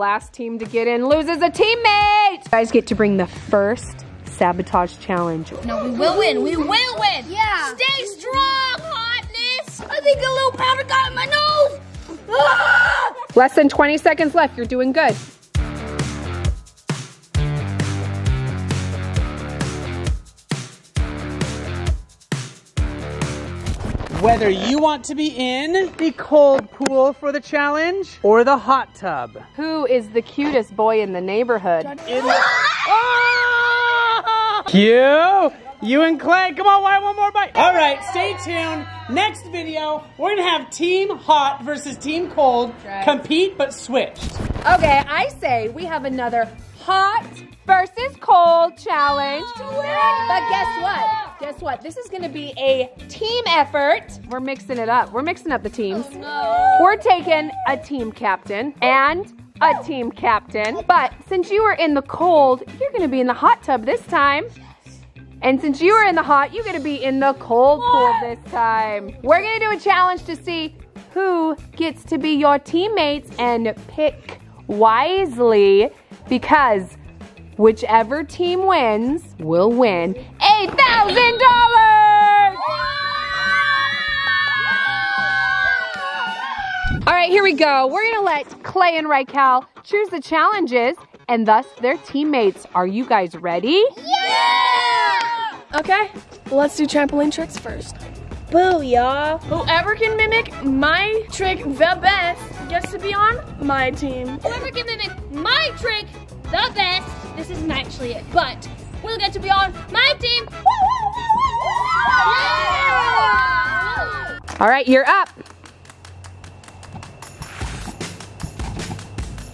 Last team to get in loses a teammate. You guys get to bring the first sabotage challenge. No, we will win. We will win. Yeah. Stay strong, hotness. I think a little powder got in my nose. Ah! Less than 20 seconds left. You're doing good. Whether you want to be in the cold pool for the challenge or the hot tub. Who is the cutest boy in the neighborhood? In the- You, you and Klai, come on, why one more bite? All right, stay tuned. Next video, we're gonna have Team Hot versus Team Cold compete but switched. Okay, I say we have another hot versus cold challenge. But guess what? Guess what? This is gonna be a team effort. We're mixing it up. We're mixing up the teams. Oh, we're taking a team captain and a team captain. But since you were in the cold, you're gonna be in the hot tub this time. And since you were in the hot, you're gonna be in the cold pool this time. We're gonna do a challenge to see who gets to be your teammates and pick wisely because whichever team wins will win $8,000! All right, here we go. We're gonna let Klai and Rykel choose the challenges and thus their teammates. Are you guys ready? Yeah! Okay, let's do trampoline tricks first. Boo, y'all. Whoever can mimic my trick the best gets to be on my team. Whoever can mimic my trick the best, this isn't actually it, but will get to be on my team. All right, you're up.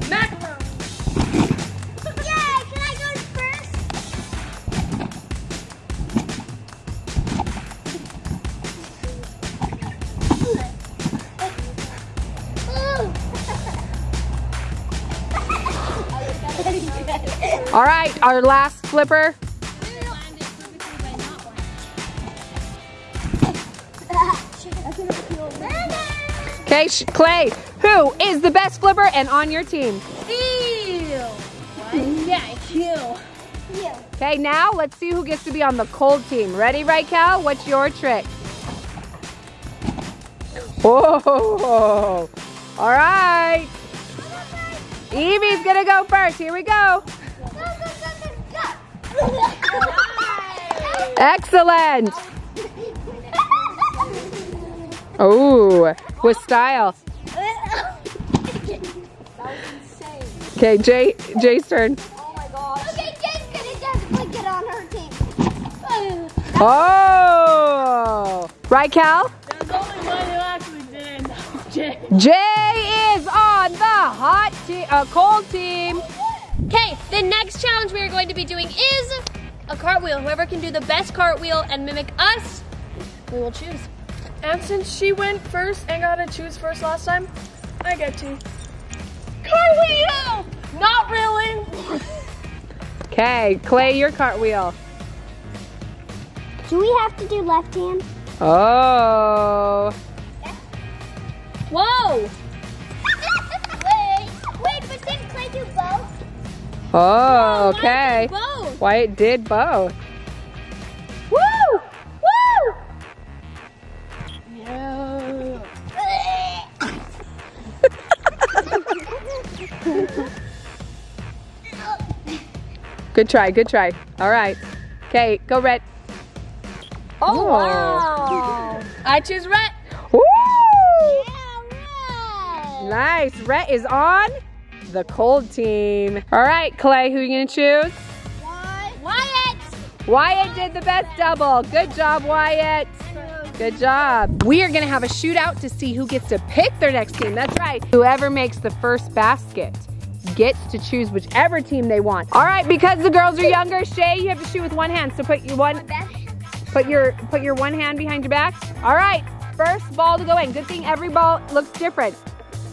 Macaron. Can I go first? All right, our last flipper. Okay, Klai, who is the best flipper and on your team? Yeah, you. Okay, now let's see who gets to be on the cold team. Ready, Rykel? What's your trick? Whoa! All right. Evie's gonna go first. Here we go. Excellent. Oh, with style. Okay, Jay, Jay's turn. Oh my. Okay, Jane's gonna put on her team. Oh, Rykel? There's only one who actually did. Jay. Jay is on the hot team, uh, cold team. Okay, the next challenge we are going to be doing is a cartwheel. Whoever can do the best cartwheel and mimic us, we will choose. And since she went first and got to choose first last time, I get to. Cartwheel! Not really. Okay, Klai, your cartwheel. Do we have to do left hand? Oh, Whoa! wait, wait, but didn't Klai do both? oh, okay. Both. Wyatt did both. Woo! Woo! Good try, good try. All right. Okay, go Rhett. Oh, wow. I choose Rhett. Woo! Yeah, Nice. Rhett is on the cold team. All right, Klai, who are you gonna choose? Wyatt! Did the best double. Good job, Wyatt. Good job. We are gonna have a shootout to see who gets to pick their next team. That's right. Whoever makes the first basket gets to choose whichever team they want. All right, because the girls are younger, Shae, you have to shoot with one hand. So put your one, put your put your one hand behind your back. All right, first ball to go in. Good thing every ball looks different.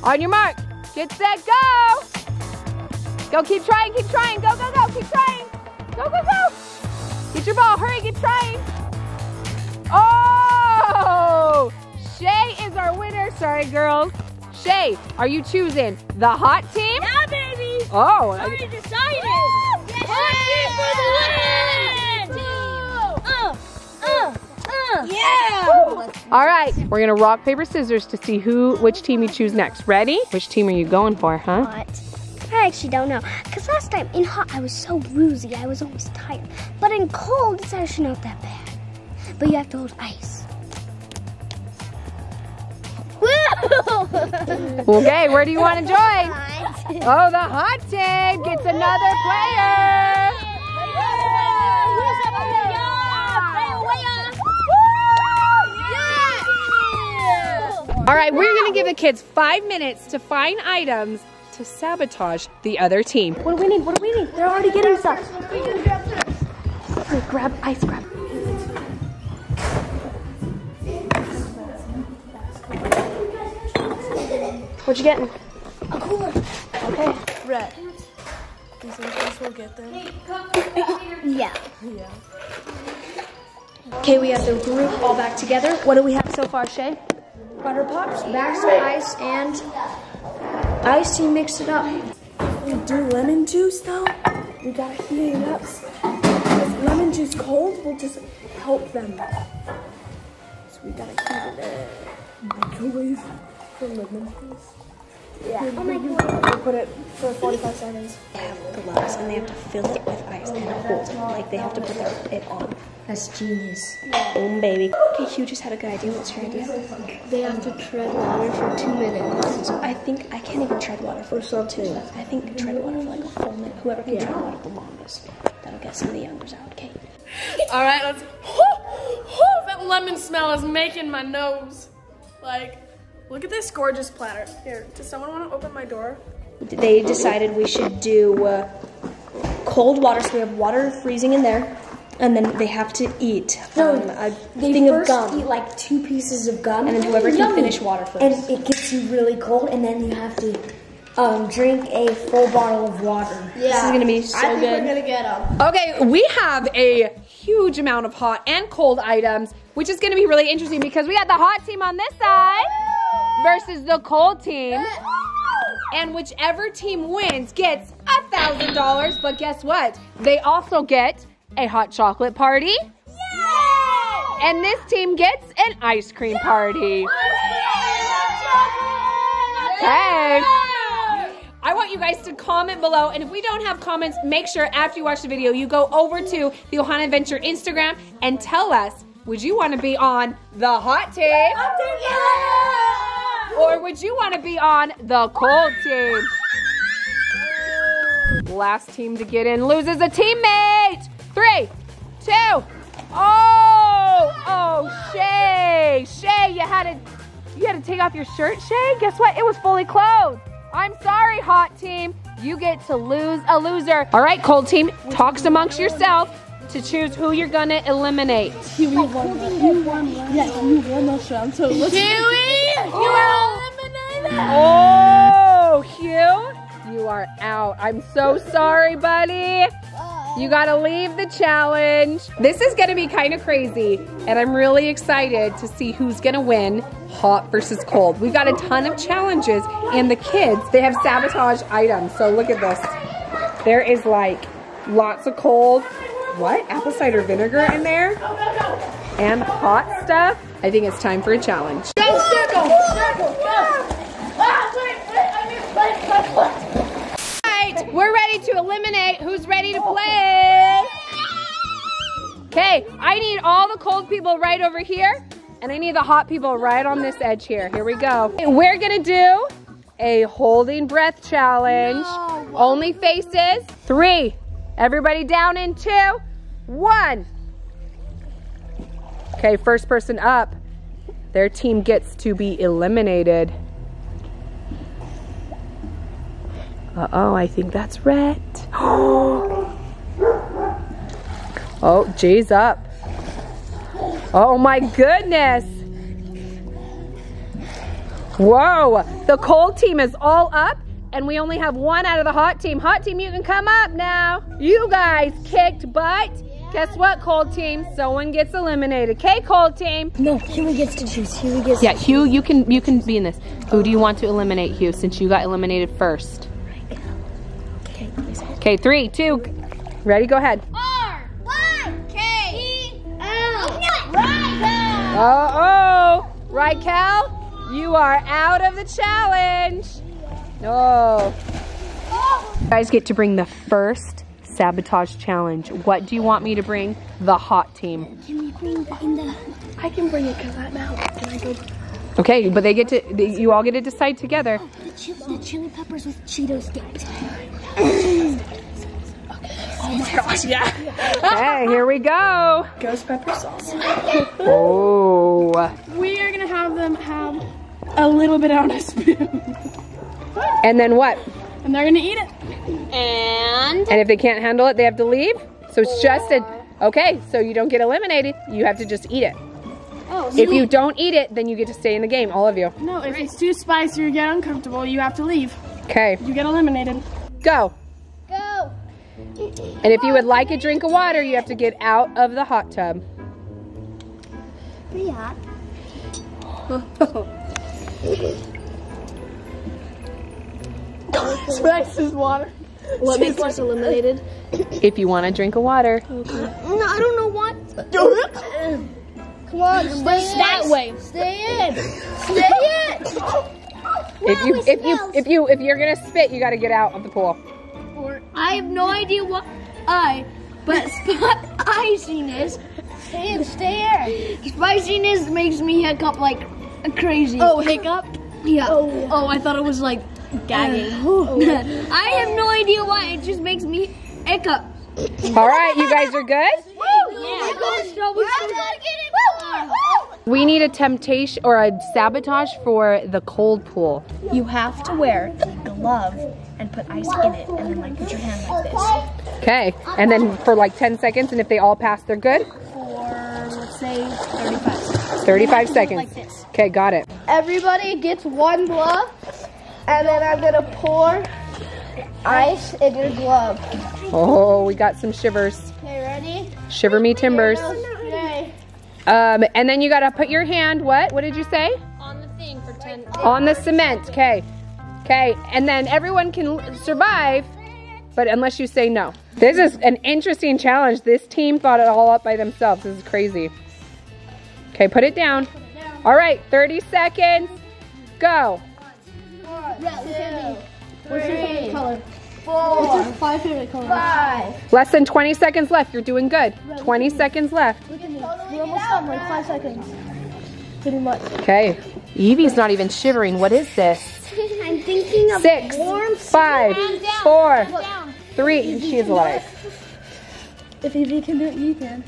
On your mark, get set, go. Go, keep trying, keep trying. Go, go, go, keep trying. Go, go, go. Get your ball, hurry, get trying. Oh! Shae is our winner. Sorry, girls. Shae, are you choosing the hot team? Yeah, baby. Oh, I- Already decided. Hot team for the win. Uh, uh, uh. all right. We're gonna rock paper scissors to see who, which team you choose next. Ready? Which team are you going for, huh? Hot. I actually don't know. Because last time in hot, I was so woozy. I was almost tired. But in cold, it's actually not that bad. But you have to hold ice. Okay, where do you want to join? Oh, the hot team gets another player. All right, we're gonna give the kids five minutes to find items to sabotage the other team. What do we need? What do we need? They're already getting stuff. Here, grab ice, grab. What you getting? A cooler. Okay. Red. Do you think this will get them? Yeah. Okay, we have the group all back together. What do we have so far, Shae? Butter pops, bags of ice, and ice. You mix it up. We do lemon juice though. We gotta heat it up. If lemon juice cold will just help them. So we gotta heat it in microwave for lemon juice. Yeah. We'll oh put it for 45 seconds. gloves and they have to fill it with ice and hold it. Like they have to put their, it on. That's genius. Boom, baby. Okay, Hugh just had a good idea. What's your idea? They have to tread water for two minutes. So I think I can't even tread water for so two. I think tread water for like a full minute. Whoever can tread water the longest, that'll get some of the youngers out. Okay. All right, let's. Oh, oh, that lemon smell is making my nose. Like, look at this gorgeous platter. Here, does someone want to open my door? They decided we should do uh, cold water, so we have water freezing in there, and then they have to eat um, a thing of gum, eat like two pieces of gum. and then whoever can Yummy. finish water first. And it gets you really cold, and then you have to um, drink a full bottle of water. Yeah, This is gonna be so I think good. We're gonna get them. Okay, we have a huge amount of hot and cold items, which is gonna be really interesting because we got the hot team on this side versus the cold team. And whichever team wins gets a thousand dollars. But guess what? They also get a hot chocolate party. And this team gets an ice cream party. Okay. I want you guys to comment below, and if we don't have comments, make sure after you watch the video, you go over to the Ohana Adventure Instagram and tell us, would you want to be on the hot team? Or would you want to be on the cold team? Last team to get in loses a teammate. Three, two, oh, oh, Shae, Shae, you had to, you had to take off your shirt, Shae. Guess what? It was fully clothed. I'm sorry, hot team. You get to lose a loser. All right, cold team, talks amongst yourself to choose who you're gonna eliminate. Huey, you won those rounds, so let's Oh, Hugh, you are out. I'm so sorry, buddy. You gotta leave the challenge. This is gonna be kind of crazy, and I'm really excited to see who's gonna win hot versus cold. We've got a ton of challenges, and the kids, they have sabotage items. So look at this. There is like lots of cold, what? Apple cider vinegar in there? And hot stuff. I think it's time for a challenge. right, we're ready to eliminate who's ready to play. Okay, I need all the cold people right over here, and I need the hot people right on this edge here. Here we go. Okay, We're gonna do a holding breath challenge. Only faces. Three. Everybody down in two. One. Okay, first person up. Their team gets to be eliminated. Uh-oh, I think that's red. Oh, Jay's up. Oh my goodness. Whoa, the cold team is all up and we only have one out of the hot team. Hot team, you can come up now. You guys kicked butt. Guess what, cold team? Someone gets eliminated. Okay, cold team. No, Huey gets to choose. Huey gets Yeah, Hugh, you can you can be in this. Who do you want to eliminate, Hugh, since you got eliminated first? Okay, three, two, ready, go ahead. R Y K E L. Right. Uh-oh. Right, Cal? You are out of the challenge. No. You guys get to bring the first sabotage challenge. What do you want me to bring? The hot team. Can we bring the, in the I can bring it because I'm out. Can I go? Okay, but they get to, they- you all get to decide together. the, chili, the chili peppers with Oh Cheetos dipped? Okay, here we go. Ghost pepper sauce. Oh. We are gonna have them have a little bit on a spoon, And then what? and they're gonna eat it. And And if they can't handle it, they have to leave? So it's just a, okay, so you don't get eliminated. You have to just eat it. Oh, If you don't eat it, then you get to stay in the game, all of you. no, if it's too spicy or you get uncomfortable, you have to leave. Okay, You get eliminated. go. go. And if you would like a drink of water, you have to get out of the hot tub. Pretty hot. Spice is water. What makes us eliminated? If you want a drink of water. No, I don't know what. Come on, stay that way. Stay in. Stay in. If you if you if you if you're gonna spit, you gotta get out of the pool. I have no idea what I, but spiciness. Stay in, stay in. Spiciness makes me hiccup like crazy. Oh, hiccup? yeah. Oh, I thought it was like gagging. I have no idea why. It just makes me hiccup. All right, you guys are good. Yeah. We're gonna get it more. We need a temptation or a sabotage for the cold pool. You have to wear a glove and put ice in it, and then like put your hand like this. Okay, and then for like 10 seconds, and if they all pass, they're good. For let's say 35 seconds. 35 seconds. Like. Okay, got it. Everybody gets one glove, and then I'm gonna pour ice in your glove. Oh, we got some shivers. Okay, ready? Shiver me timbers. Okay. Um, and then you gotta put your hand, what? What did you say? On the thing for 10. On the cement, okay. Okay, and then everyone can survive, but unless you say no. This is an interesting challenge. This team thought it all up by themselves. This is crazy. Okay, put it down. All right, 30 seconds. Go. What's your favorite color? Four. five favorite colors? Five. Less than 20 seconds left. You're doing good. 20 seconds left. We're almost done, like five seconds. Pretty much. Okay. Evie's not even shivering. What is this? I'm thinking of Six, five, four, three. She is alive. If Evie can do it, you can.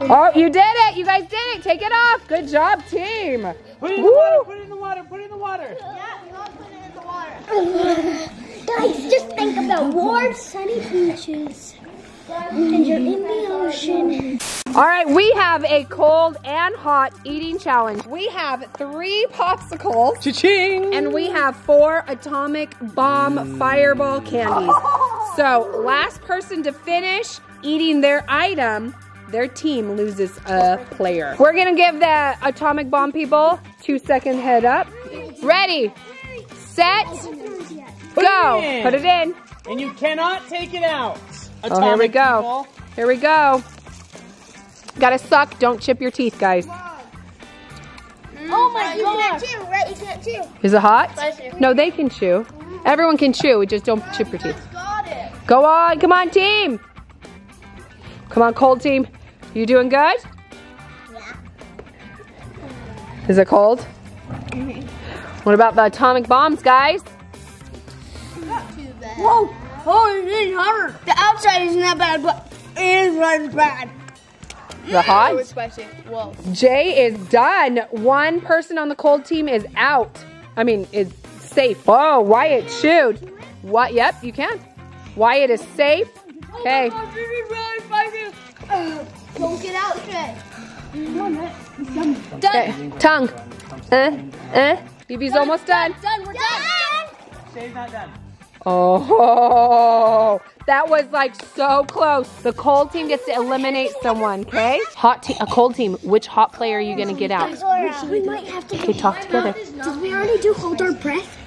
Oh, you did it. You guys did it. Take it off. Good job, team. Put it in the water, put it in the water, Put it in the water! Yeah, we all put it in the water. Guys, just think about warm, sunny beaches. And you're in the ocean. All right, we have a cold and hot eating challenge. We have three popsicles Cha-ching! and we have four atomic bomb fireball candies. So, last person to finish eating their item, their team loses a player. We're gonna give the atomic bomb people two second head up. Ready, set, go. it in. Put it in. And you cannot take it out. Oh, here we Atomic go. people. Here we go. Gotta suck. Don't chip your teeth, guys. Mm. Oh my god. You can't chew, right? You can't chew. Is it hot? No, they can chew. Everyone can chew. We just don't chip your teeth. Got it. Go on. Come on, team. Come on, cold team. You doing good? Yeah. Is it cold? What about the atomic bombs, guys? Whoa. Oh, it is hotter. The outside isn't that bad, but it is right bad. Is it hot? spicy. Whoa. Jay is done. One person on the cold team is out. I mean, is safe. Oh, Wyatt chewed. What? Yep, you can. Wyatt is safe. Okay. This is really spicy. Don't get out, Shae. Okay. Tongue. Uh, uh. Evie's almost done. Done, we're done. Shae's not done. Oh, that was like so close. The cold team gets to eliminate someone, okay? Hot team, a cold team. Which hot player are you gonna get out? We might have to Okay, talk together. Did we already do hold our breath?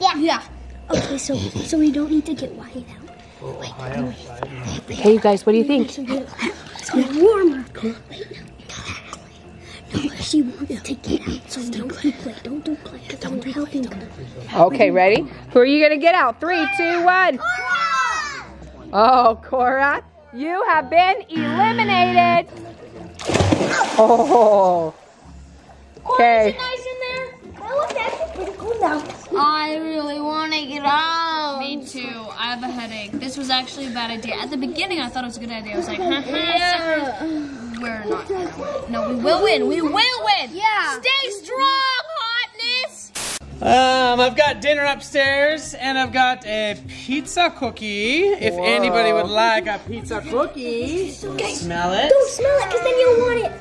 Yeah. Yeah. Okay, so so we don't need to get Wyatt out. Hey, you guys, what do you think? It's warmer. No, she wants to get out, so don't do play. Don't do play, helping her. Okay, ready? Who are you gonna get out? Three, two, one. Oh, Cora, you have been eliminated. Oh. Okay. I really want to get out. Me too. I have a headache. This was actually a bad idea. At the beginning, I thought it was a good idea. I was like, haha, suckers. We're not gonna win. No, we will win. We will win. Yeah. Stay strong, hotness. Um, I've got dinner upstairs, and I've got a pizza cookie. If anybody would like a pizza cookie, smell it. Don't smell it, because then you'll want it.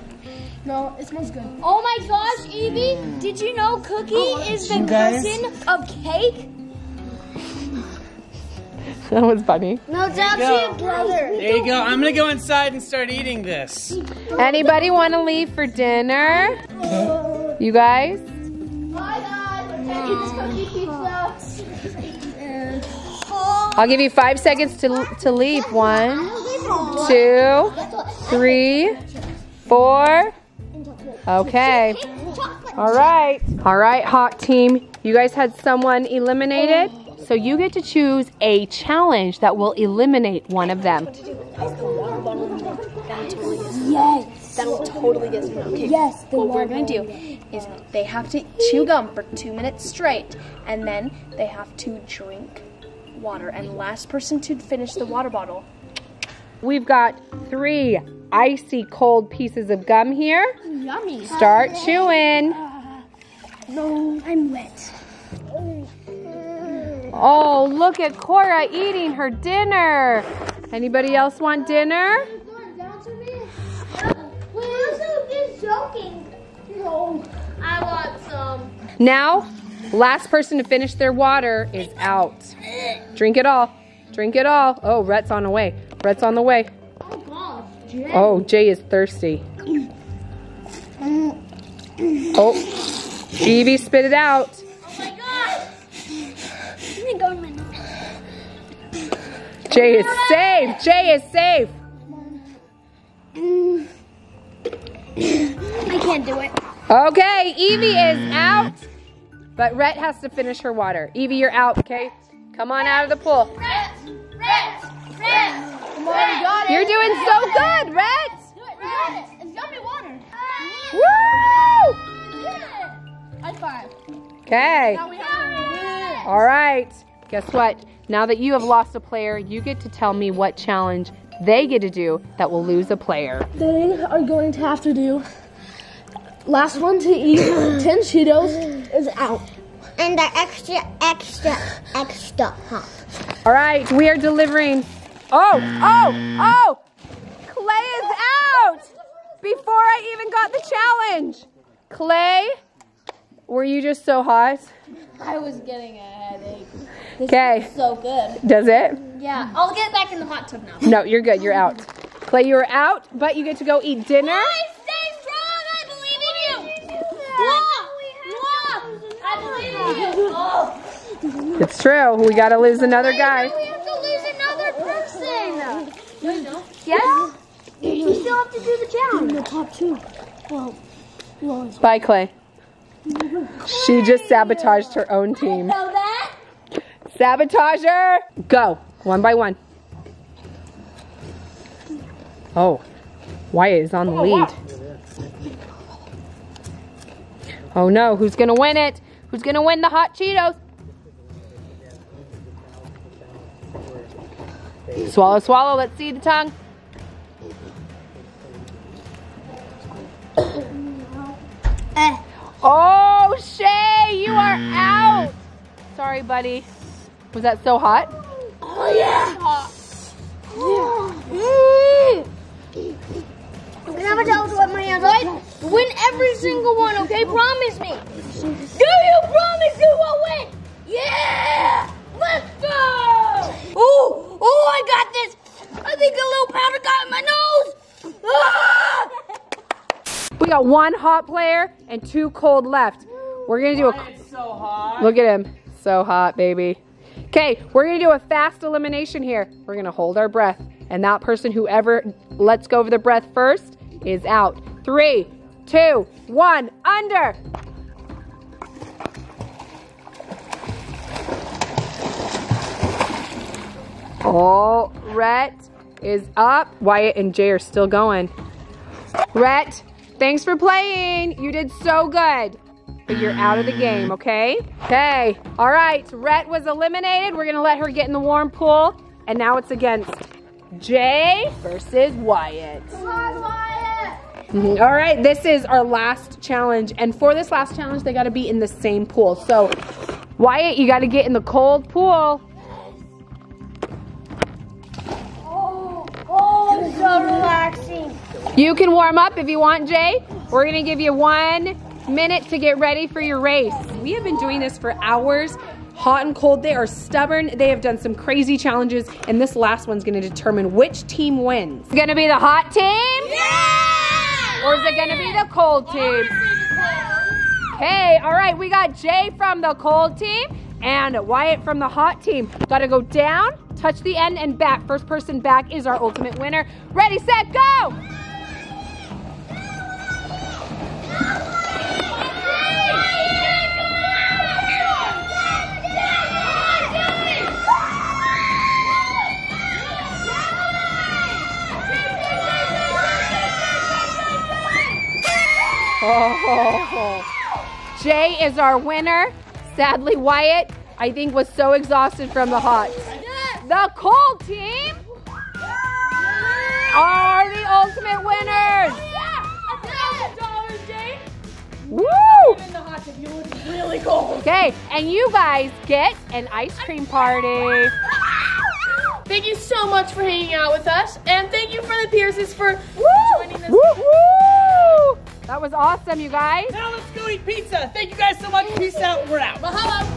No, it smells good. Oh my gosh, Evie, did you know Cookie oh, is the cousin of Cake? That was funny. No, it's go. actually a brother. There you go. I'm gonna go inside and start eating this. Anybody want to leave for dinner? You guys? Bye guys, we're taking this cookie pizza. I'll give you five seconds to, to leave. One, two, three, four. Okay. All right. All right, hot team. You guys had someone eliminated. So you get to choose a challenge that will eliminate one of them. That'll totally get them okay. Yes, the What we're gonna do is they have to chew gum for two minutes straight, and then they have to drink water. And last person to finish the water bottle. We've got three icy cold pieces of gum here. Yummy. Start chewing. No, I'm wet. Oh, look at Cora eating her dinner. Anybody else want dinner? I want some. Now, last person to finish their water is out. Drink it all. Drink it all. Oh, Rhett's on the way. Rhett's on the way. Oh, Jay. Oh, Jay is thirsty. Oh, Evie spit it out. Jay is safe. Jay is safe. I can't do it. Okay, Evie is out. But Rhett has to finish her water. Evie, you're out, okay? Come on out of the pool. You're doing so good, Rhett. It's yummy. Woo! High five. Okay. Now we have to win. All right. Guess what? Now that you have lost a player, you get to tell me what challenge they get to do that will lose a player. They are going to have to do. Last one to eat 10 Cheetos is out. And the extra, extra, extra hot. All right, we are delivering. Oh, oh, oh! Klai is out before I even got the challenge. Klai, were you just so hot? I was getting a headache. Okay, So good. does it? Yeah, I'll get back in the hot tub now. No, you're good. You're out. Klai, you're out, but you get to go eat dinner. I stay strong. I believe in you. Mwah! Mwah! I believe in you. Oh. It's true. We got to lose another guy. We have to lose another person. Yes? We still have to do the challenge. In The top two. Well, Bye, Klai. She just sabotaged her own team. Sabotager! Go. One by one. Oh, Wyatt is on the lead. Oh no, who's gonna win it? Who's gonna win the hot Cheetos? Swallow, swallow, let's see the tongue. Oh, Shae, you are out. Sorry, buddy. Was that so hot? Oh yeah. I'm gonna have to tell us what my hands are. Win every single one, okay? Promise me. Do you promise you will win? Yeah! Let's go! Oh, oh, I got this. I think a little powder got in my nose. Ah! We got one hot player and two cold left. We're gonna do a so look at him. So hot, baby. Okay, we're gonna do a fast elimination here. We're gonna hold our breath, and that person whoever lets go of the breath first is out. Three, two, one, under. Oh, Rhett is up. Wyatt and Jay are still going. Rhett, thanks for playing. You did so good. But you're out of the game, okay? Okay. All right. Rhett was eliminated. We're going to let her get in the warm pool. And now it's against Jay versus Wyatt. Mhm. All right. This is our last challenge. And for this last challenge, they got to be in the same pool. So, Wyatt, you got to get in the cold pool. Oh, so relaxing. You can warm up if you want, Jay. We're gonna give you one minute to get ready for your race. We have been doing this for hours. Hot and cold, they are stubborn. They have done some crazy challenges, and this last one's gonna determine which team wins. Is it gonna be the hot team? Yeah! Or is it gonna be the cold team? Okay, all right, we got Jay from the cold team and Wyatt from the hot team. Gotta go down, touch the end, and back. First person back is our ultimate winner. Ready, set, go! Oh, Jay is our winner. Sadly, Wyatt, I think, was so exhausted from the hots. The cold team are the ultimate winners. Woo! Really cold. Okay, and you guys get an ice cream party. Thank you so much for hanging out with us, and thank you for the Pierces for joining us. Woo, woo! That was awesome, you guys. Now let's go eat pizza. Thank you guys so much. Peace out. We're out. Mahalo.